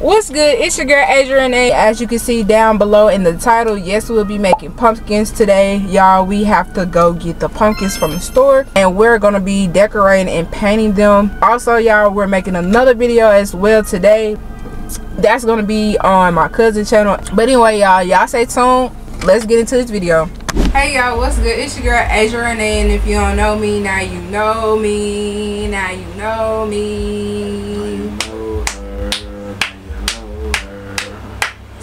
What's good? It's your girl Asia Renea. As you can see down below in the title, yes, we'll be making pumpkins today. Y'all, we have to go get the pumpkins from the store and we're to be decorating and painting them. Also, y'all, we're making another video as well today. That's to be on my cousin channel. But anyway, y'all, y'all stay tuned. Let's get into this video. Hey y'all, what's good? It's your girl Asia Renea. And if you don't know me, now you know me. Now you know me.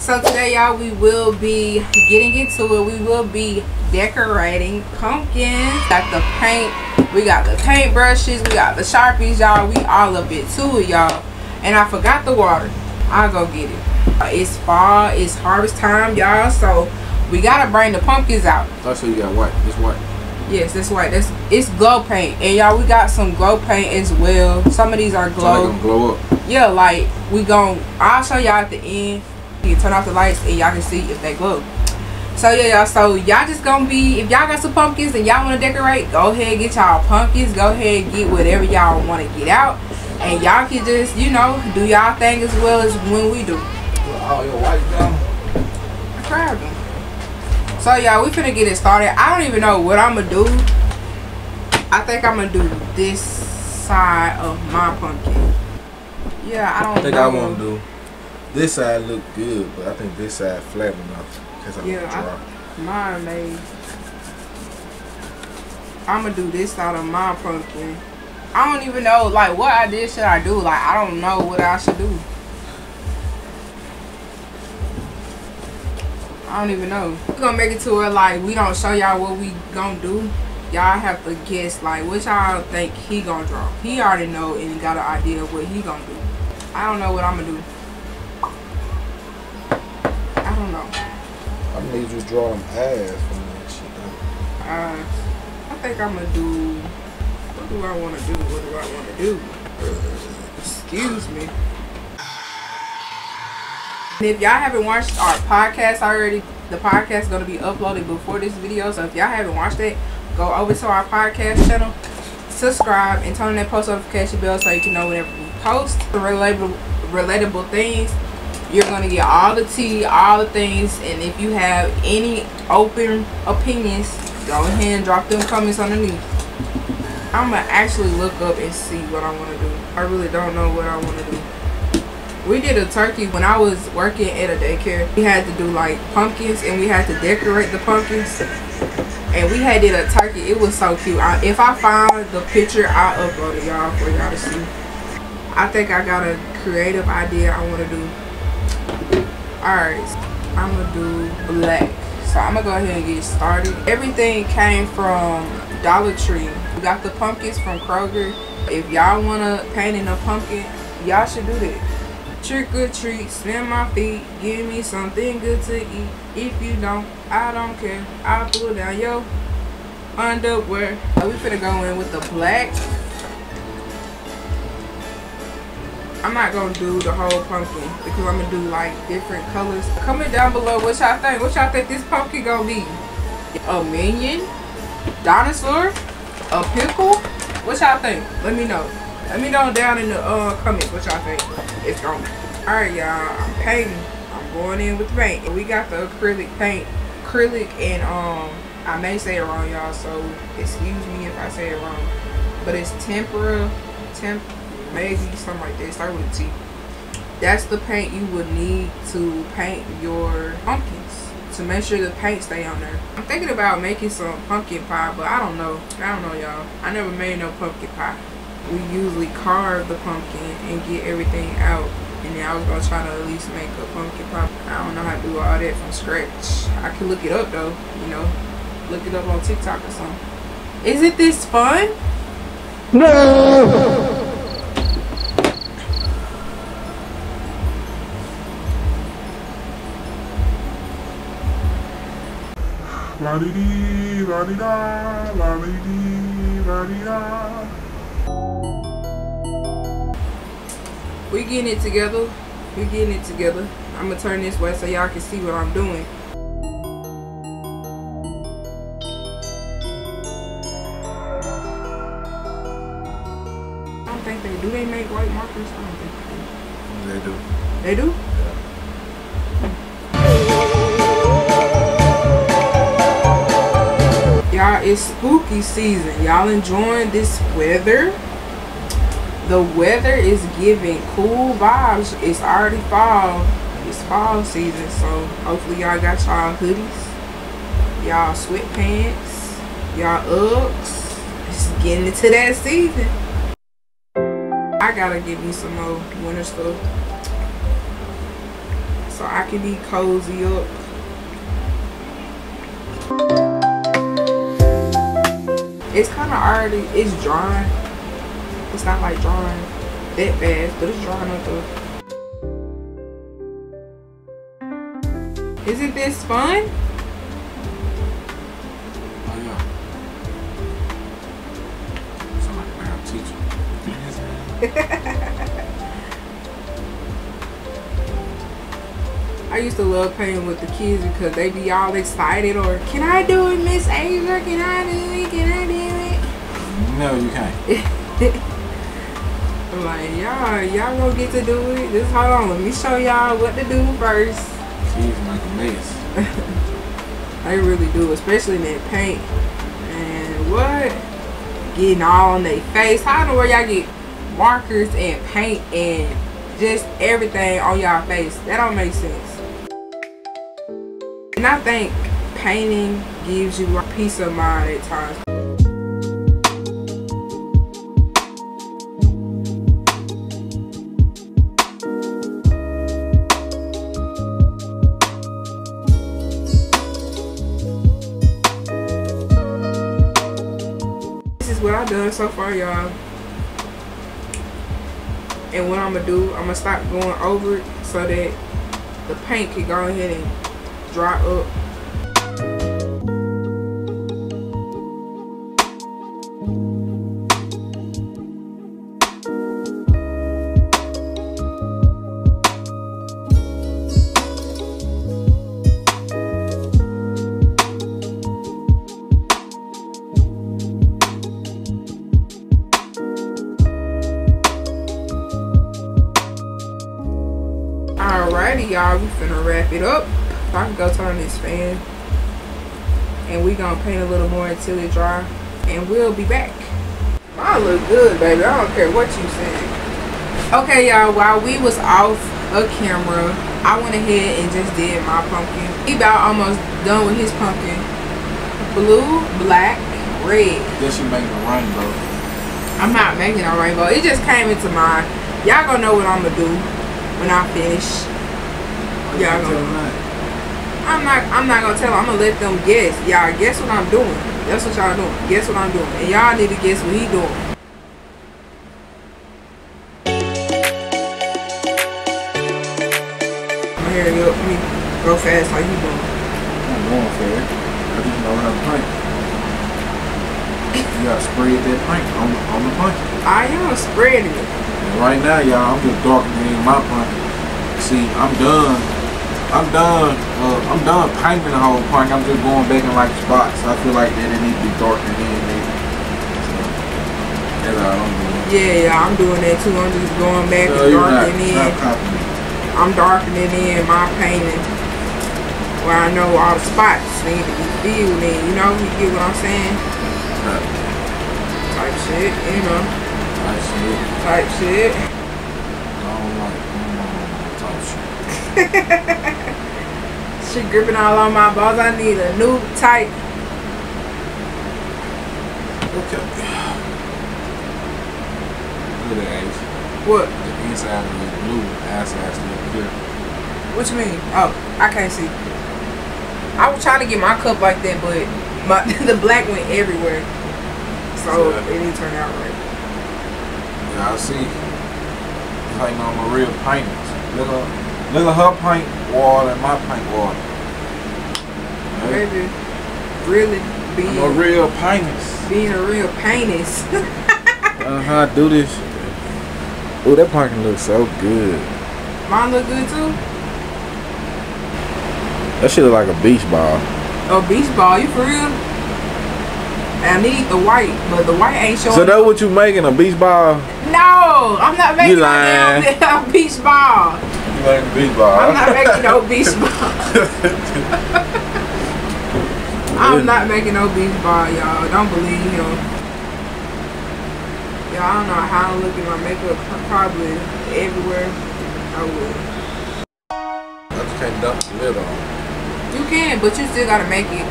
So today, y'all, we will be getting into it. We will be decorating pumpkins. Got the paint. We got the paint brushes. We got the Sharpies, y'all. We all a bit to it, y'all. And I forgot the water. I'll go get it. It's fall. It's harvest time, y'all. So we gotta bring the pumpkins out. Oh, so you got white. This white. Yes, that's white. That's it's glow paint, and y'all, we got some glow paint as well. Some of these are glow. So glow up. Yeah, like we gonna I'll show y'all at the end. You turn off the lights and y'all can see if they glow. So yeah, y'all. So y'all just gonna be if y'all got some pumpkins and y'all wanna decorate, go ahead get y'all pumpkins. Go ahead get whatever y'all wanna get out, and y'all can just you know do y'all thing as well as when we do. Put all your white down. I grabbed them. So y'all, we finna get it started. I don't even know what I'm gonna do. I think I'm gonna do this side of my pumpkin. Yeah, I don't I think know. I want to do this side look good, but I think this side flat enough because I'm Yeah. I, mine made. I'm gonna do this side of my pumpkin. I don't even know like what I did should I do. Like I don't know what I should do. I don't even know. We're gonna make it to where like we don't show y'all what we gonna do. Y'all have to guess like what y'all think he gonna draw. He already know and got an idea of what he gonna do. I don't know what I'm gonna do. I need you to draw them ass from that shit. Uh, I think I'm gonna do. What do I want to do? What do I want to do? Excuse me. And if y'all haven't watched our podcast already, the podcast is gonna be uploaded before this video. So if y'all haven't watched it, go over to our podcast channel, subscribe, and turn on that post notification bell so you can know whenever we post relatable, relatable things. You're gonna get all the tea, all the things, and if you have any open opinions, go ahead and drop them comments underneath. I'm gonna actually look up and see what I want to do. I really don't know what I want to do. We did a turkey when I was working at a daycare. We had to do like pumpkins and we had to decorate the pumpkins. And we had did a turkey. It was so cute. I, if I find the picture, I'll upload it y'all for y'all to see. I think I got a creative idea I want to do. Alright, I'm gonna do black. So I'm gonna go ahead and get started. Everything came from Dollar Tree. We got the pumpkins from Kroger. If y'all wanna paint in a pumpkin, y'all should do that. Trick or treat, smell my feet, give me something good to eat. If you don't, I don't care. I'll pull down your underwear. We finna go in with the black. I'm not gonna do the whole pumpkin because I'm gonna do like different colors. Comment down below what y'all think. What y'all think this pumpkin gonna be? A minion? Dinosaur? A pickle? What y'all think? Let me know. Let me know down in the uh, comments what y'all think it's gonna be. Alright y'all, I'm painting. I'm going in with paint. We got the acrylic paint. Acrylic and um I may say it wrong y'all, so excuse me if I say it wrong. But it's tempera temp maybe something like that. Start with T. That's the paint you would need to paint your pumpkins to make sure the paint stay on there. I'm thinking about making some pumpkin pie, but I don't know. I don't know, y'all. I never made no pumpkin pie. We usually carve the pumpkin and get everything out. And then I was gonna try to at least make a pumpkin pie. I don't know how to do all that from scratch. I can look it up though, you know. Look it up on TikTok or something. Isn't this fun? La di, la di da, la la da. We getting it together. We getting it together. I'm gonna turn this way so y'all can see what I'm doing. I don't think they do. They make white markers. I don't think they do. They do. They do? It's spooky season. Y'all enjoying this weather? The weather is giving cool vibes. It's already fall. It's fall season, so hopefully y'all got y'all hoodies, y'all sweatpants, y'all Uggs. It's getting into that season. I gotta give me some more winter stuff so I can be cozy up. It's kind of already, it's drying. It's not like drawing that fast, but it's drawing up though. Isn't this fun? Oh yeah. Sound like a math teacher. I used to love playing with the kids because they be all excited or can I do it, Miss Asia? Can I do it? Can I do it? No, you can't. I'm like, y'all, y'all gonna get to do it. Just hold on, let me show y'all what to do first. Kids make a mess. They really do, especially in that paint. And what? Getting all on their face. How in the world y'all get markers and paint and just everything on y'all face? That don't make sense. And I think painting gives you a peace of mind at times. This is what I've done so far, y'all. And what I'm gonna do, I'm gonna stop going over it so that the paint can go ahead and dry up. Alrighty, y'all, we finna wrap it up. If I can go turn this fan. And we gonna paint a little more until it dry. And we'll be back. Mine look good, baby. I don't care what you say. Okay, y'all, while we was off a camera, I went ahead and just did my pumpkin. He about almost done with his pumpkin. Blue, black, red. Guess you making a rainbow. I'm not making a rainbow. It just came into mind. Y'all gonna know what I'm gonna do when I finish. Yeah, Yeah, I tell know. I'm not I'm not gonna tell them. I'm gonna let them guess. Y'all guess what I'm doing. That's what y'all doing. Guess what I'm doing. And y'all need to guess what he doing. I'm here to let me go fast like he doing. I'm going it. I just know how to paint. You gotta spray that paint on the, on the punch. I am spreading it. And right now, y'all, I'm just darkening my punch. See, I'm done. I'm done. Uh, I'm done painting the whole punch. I'm just going back in like spots. I feel like that it needs to be darkened in. Maybe. So, that's all I'm doing. Yeah, yeah, I'm doing that too. I'm just going back No, and not. darkening in. I'm darkening in my painting where I know all the spots need to be filled in. You know, you get what I'm saying? Type shit, you know, I see it. type shit. I don't like, I don't like talk shit. She gripping all on my balls. I need a new type. Okay. Look at that. What? The inside of it blue, the outside still clear. What you mean? Oh, I can't see. I was trying to get my cup like that, but my the black went everywhere. So Yeah. it didn't turn out right. Yeah, I see. Painting on my real paintings. Look at, look at her paint wall and my paint wall. Hey, Baby, really I'm a being real paintings. being a real painist. Uh-huh, do this. Oh, that painting looks so good. Mine look good too. That shit look like a beach ball. Oh, beach ball, you for real? I need the white, but the white ain't showing. So that what you making, a beach ball? no, I'm not making You a damn, damn beach ball. You making beach ball. I'm not making no beach ball. I'm not making no beach ball, y'all. Don't believe him. Y'all, I don't know how I'm looking. My makeup probably everywhere. I would. I just can't dump the lid on. You can, but you still gotta make it.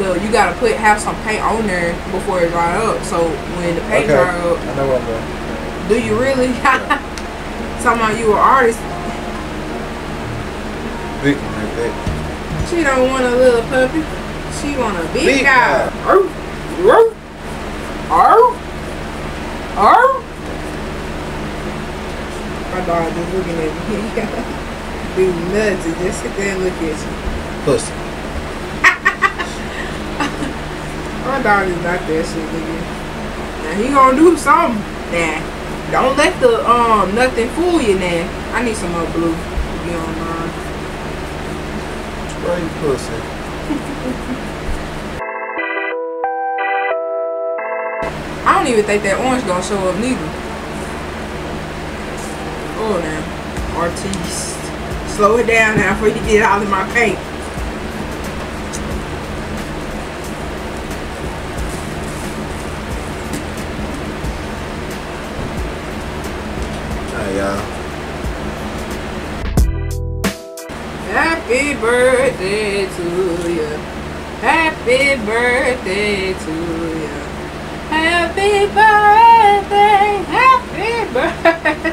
Well, you gotta put have some paint on there before it dry up. So when the paint dry up, I know what I'm doing. do you really? Talking about you an artist. Big one like that. She don't want a little puppy. She want a big, Big guy. guy. Arr, arr, arr, arr. My dog just looking at me. Be nuts and just sit there and look at you. Pussy. My dog is not that shit, nigga. Now he gonna do something. Nah. Don't let the um nothing fool you now. I need some more blue. if You don't mind. Straight pussy. I don't even think that orange gonna show up neither. Oh now, artiste, slow it down now before you get out of my paint. Birthday to you. Happy birthday to you. Happy birthday. Happy birthday.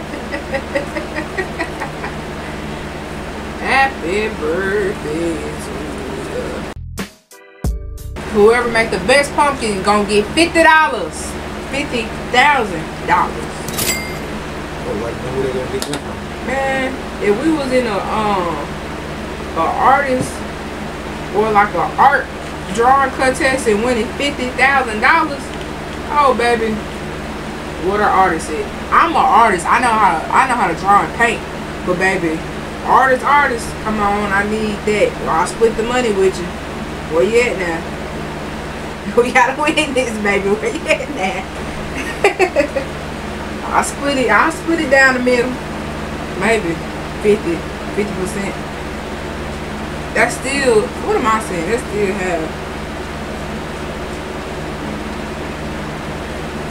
Happy birthday to you. Whoever make the best pumpkin gonna get fifty dollars. Fifty thousand dollars. Well, like, who they gonna get this from? Man, if we was in a um a artist or like a art drawing contest and winning fifty thousand dollars, oh baby, what are artists? I'm an artist. I know how I know how to draw and paint, but baby, artist, artist, come on, I need that. Or I'll split the money with you. Where you at now? We gotta win this, baby. Where you at now? I split it. I split it down the middle. Maybe 50, 50 percent. That's still. What am I saying? That still have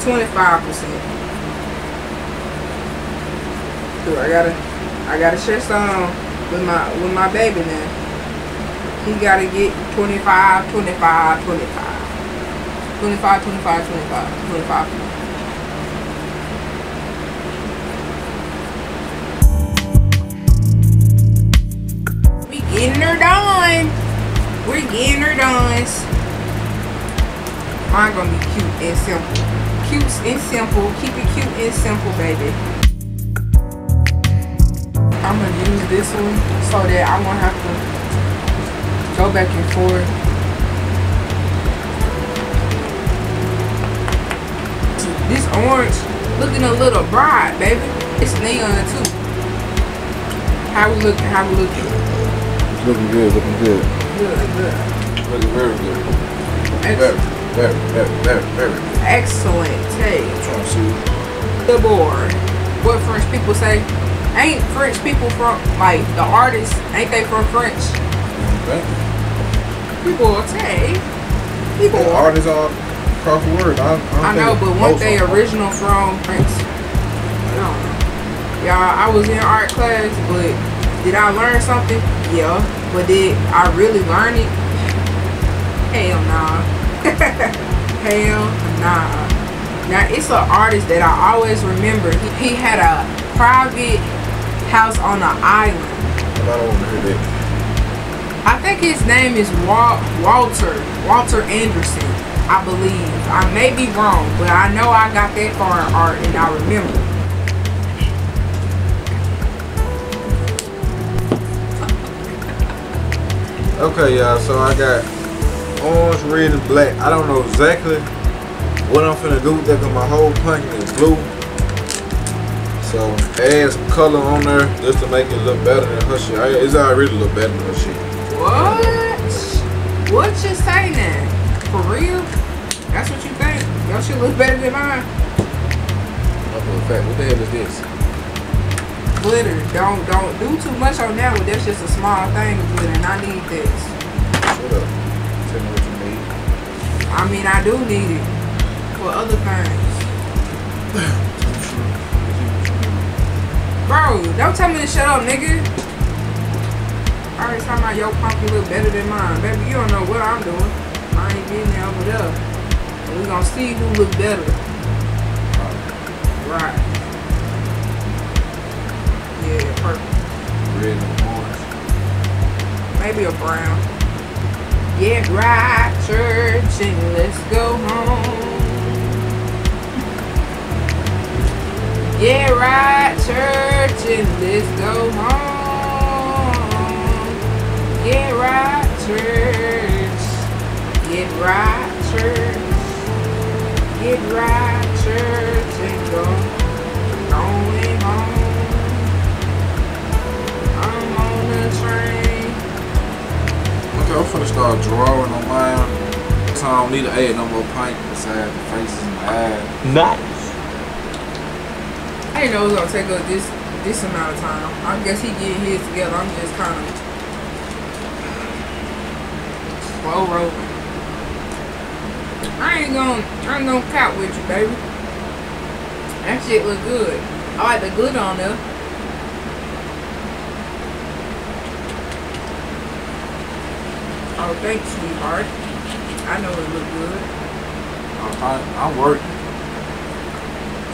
twenty five percent. I gotta, I gotta share some with my with my baby now. He gotta get 25, 25, 25. 25, 25, 25, 25. Getting her done. We're getting her done. Mine gonna be cute and simple. Cute and simple. Keep it cute and simple, baby. I'm gonna use this one so that I won't have to go back and forth. This orange looking a little bright, baby. It's neon too. How we looking? How we looking? Looking good, looking good. Good, good. Looking very good. Ex- Very, very, very, very, very good. excellent taste. I'm trying to see. The board. What French people say? Ain't French people from like the artists? Ain't they from French? Okay. People say. People. The artists all across the world. I, I, I know, but weren't they original from France? I don't know. Y'all, I was in art class, but did I learn something? Yeah. But did I really learn it? Hell nah. Hell nah. Now it's an artist that I always remember. He, he had a private house on an island. I don't want to hear that. I think his name is Wal- Walter Walter Anderson. I believe. I may be wrong, but I know I got that far in art and I remember. Okay, y'all. So I got orange, red, and black. I don't know exactly what I'm finna do with that because my whole pumpkin is blue. So add some color on there just to make it look better than her shit. I- It's already look better than her shit. What? What you say now? For real? That's what you think? Your shit look better than mine? Oh, for a fact, what the hell is this? Glitter. Don't don't do too much on that one. That's just a small thing of glitter, and I need this. Shut up. Tell me what you need. I mean, I do need it for other things. Bro, don't tell me to shut up, nigga. I already talking about your pumpkin look better than mine. Baby, you don't know what I'm doing. I ain't getting there over there. And we gonna see who look better. Right. Purple. Red and orange. Maybe a brown. Get right, church, and let's go home. Get right, church, and let's go home. Get right, church. Get right, church. Get right, church, and go. Going I'm finna start drawing on mine. So I don't need to add no more paint beside the faces and the eyes. Nice. I didn't know it was gonna take us this this amount of time. I guess he getting his together. I'm just kind of slow rolling. I ain't gonna I ain't gonna count with you, baby. That shit look good. I like the glitter on there. Oh, thanks, sweetheart. I know it look good. I'm, I, I'm working.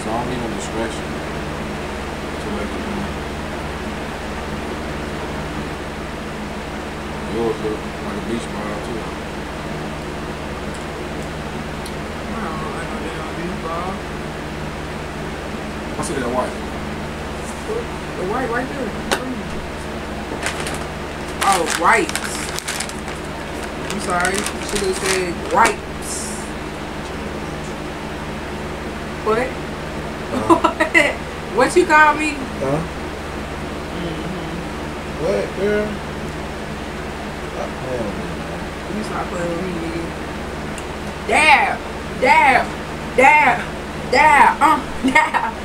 So I don't need no distraction. To make it do. Yours look like a beach ball too. Oh, I don't know, I don't ball. I see that white. The white right there. Oh, whites. Sorry. Should have said whites. What? what? What you call me? Huh? What, girl? Stop playing with me. You stop playing with me, nigga. Dab, dab, dab, dab, uh, dab,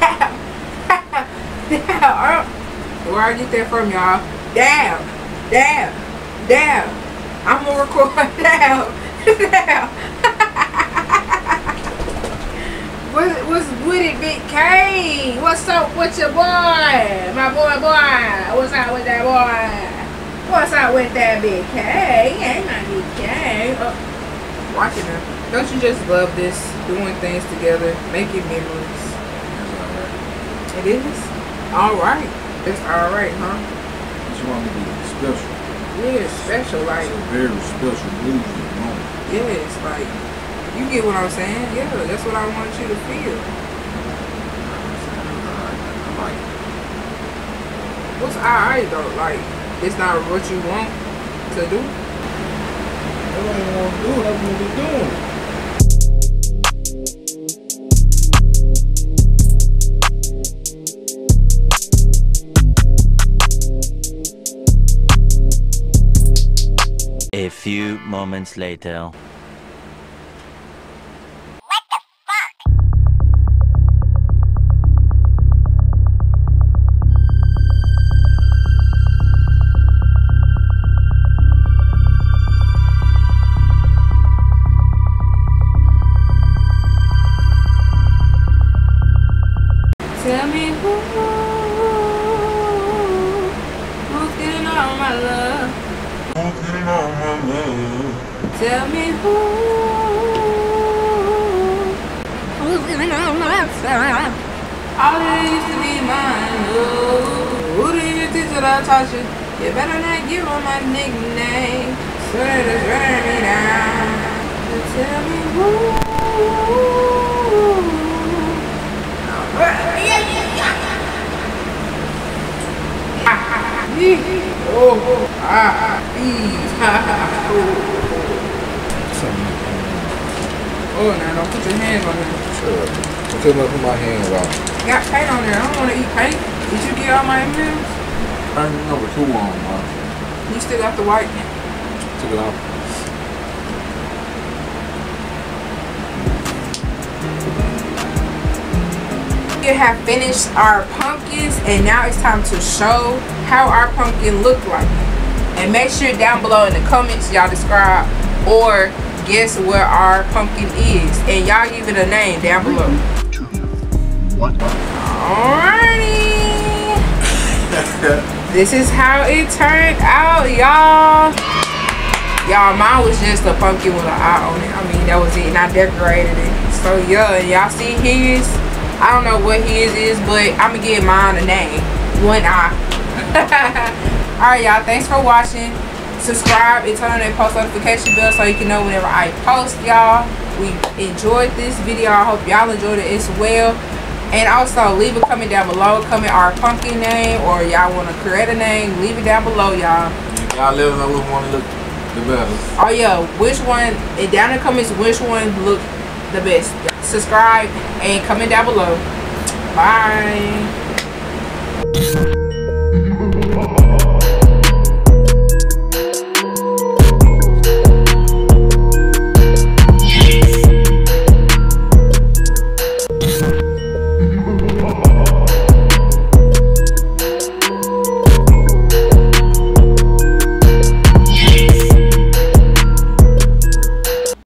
dab, dab, uh. Where I get that from, y'all? Dab, dab, dab. I'm gonna record dab, now. What, what's with it, Big K? What's up with your boy? My boy, boy. What's up with that boy? What's up with that Big K? Hey, my Big K. Oh, watching her. Don't you just love this? Doing things together, making memories. It is? Alright. It's alright, huh? But you want me to be special. Yeah, it's special. Like, It's a very special movie moment. yeah, it's like, you get what I'm saying? Yeah, that's what I want you to feel. Like. What's alright though? Like, it's not what you want to do. Want to do it, I wouldn't doing few moments later. Oh, ah, ah, oh, now don't put your hands on it. Shut up. Don't tell me to put my hands out. Got paint on there. I don't want to eat paint. Did you get all my M&Ms? Turn number two on, man. You still got the white. Took it off. Pumpkin have finished our pumpkins and now it's time to show how our pumpkin looked like. And make sure down below in the comments y'all describe or guess what our pumpkin is. And y'all give it a name down below. Alrighty. this is how it turned out, y'all. Y'all, mine was just a pumpkin with an eye on it. I mean, that was it. And I decorated it. So, yeah, y'all see his? I don't know what his is, but I'm going to give mine a name. One eye. Alright, y'all. Thanks for watching. Subscribe and turn on that post notification bell so you can know whenever I post, y'all. We enjoyed this video. I hope y'all enjoyed it as well. And also, leave a comment down below. Comment our pumpkin name or y'all want to create a name. Leave it down below, y'all. Y'all let us know which one look the best. Oh, yeah. Which one, and down in the comments, which one look the best. Subscribe and comment down below. Bye.